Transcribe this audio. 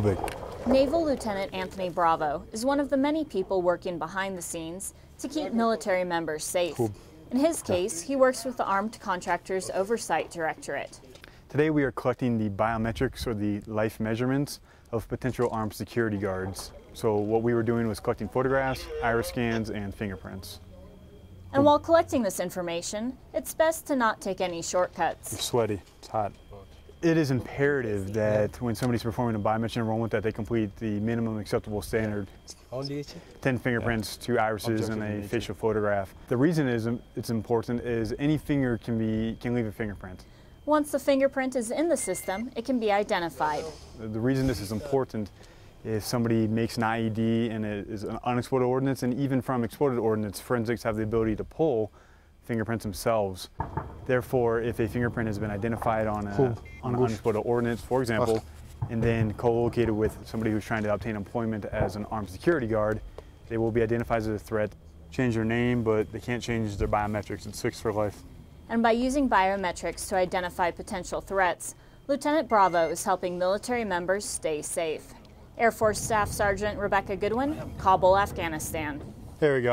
big. Naval Lieutenant Anthony Bravo is one of the many people working behind the scenes to keep military members safe. Cool. In his case, he works with the Armed Contractors Oversight Directorate. Today we are collecting the biometrics or the life measurements of potential armed security guards. So what we were doing was collecting photographs, iris scans, and fingerprints. And while collecting this information, it's best to not take any shortcuts. It's sweaty, it's hot. It is imperative that when somebody's performing a biometric enrollment that they complete the minimum acceptable standard 10 fingerprints, two irises, and a facial photograph. The reason is um, it's important is any finger can be can leave a fingerprint. Once the fingerprint is in the system, it can be identified. The reason this is important is somebody makes an IED and it is an unexploded ordnance, and even from exploded ordnance, forensics have the ability to pull fingerprints themselves. Therefore, if a fingerprint has been identified on, a, Cool. on an unexploded ordnance, for example, and then co-located with somebody who's trying to obtain employment as an armed security guard, they will be identified as a threat. Change their name, but they can't change their biometrics. It's fixed for life. And by using biometrics to identify potential threats, Lieutenant Bravo is helping military members stay safe. Air Force Staff Sergeant Rebecca Goodwin, Kabul, Afghanistan. There we go.